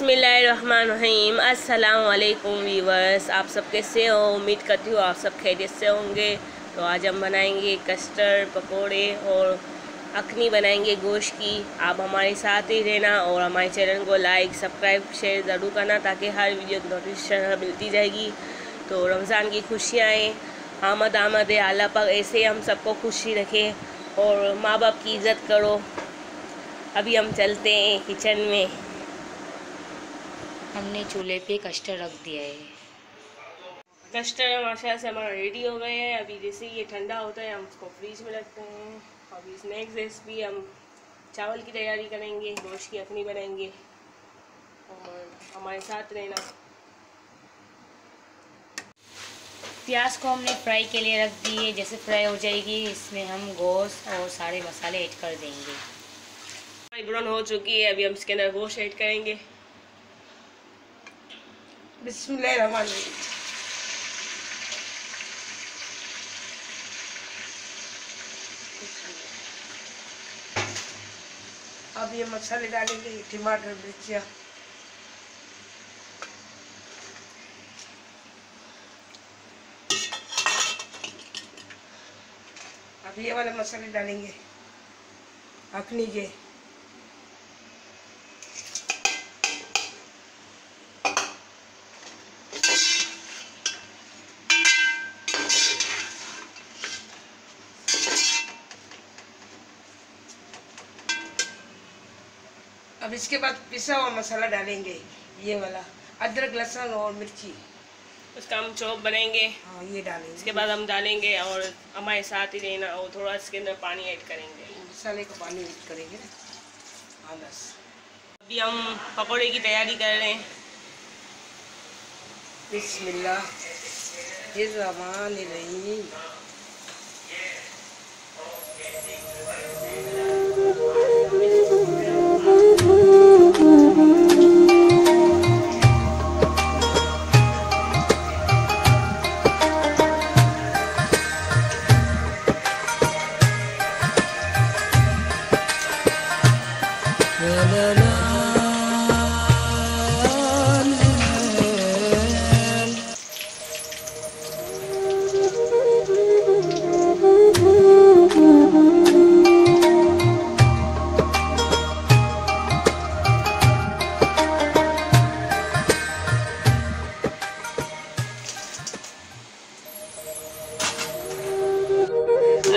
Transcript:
बिसमीम अस्सलाम वीवर्स आप सब कैसे हो? उम्मीद करती हूँ आप सब खैरियत से होंगे। तो आज हम बनाएँगे कस्टर्ड पकोड़े और अखनी बनाएँगे गोश्त की। आप हमारे साथ ही रहना और हमारे चैनल को लाइक, सब्सक्राइब, शेयर ज़रूर करना ताकि हर वीडियो की नोटिफिकेशन मिलती जाएगी। तो रमज़ान की खुशियाँ आमद आमद आला पर ऐसे हम सबको खुशी रखें और माँ बाप की इज़्ज़त करो। अभी हम चलते हैं किचन में। हमने चूल्हे पे कस्टर्ड रख दिया है। कस्टर्ड माशा से हमारा रेडी हो गए हैं। अभी जैसे ये ठंडा होता है, हम उसको फ्रीज में रखते हैं। अभी स्नैक्स रेसिपी हम चावल की तैयारी करेंगे, गोश्त की अखनी बनाएँगे। और हमारे साथ रहना। प्याज को हमने फ्राई के लिए रख दी है जैसे फ्राई हो जाएगी, इसमें हम गोश्त और सारे मसाले ऐड कर देंगे। फ्राई ब्राउन हो चुकी है, अभी हम इसके अंदर गोश्त ऐड करेंगे। बिस्मिल्लाहिर्रहमानिर्रहीम। अब ये मसाले डालेंगे टमाटर मिर्चिया। अब ये वाले मसाले डालेंगे अखनी के। अब इसके बाद पिसा हुआ मसाला डालेंगे ये वाला अदरक लहसुन और मिर्ची। उसका हम चौप बनाएँगे। हाँ ये डालेंगे। इसके बाद हम डालेंगे और हमारे साथ ही रहना और थोड़ा इसके अंदर पानी ऐड करेंगे। मसाले का पानी ऐड करेंगे। हाँ बस। अभी हम पकौड़े की तैयारी कर रहे हैं। बिस्मिल्लाह। रहीम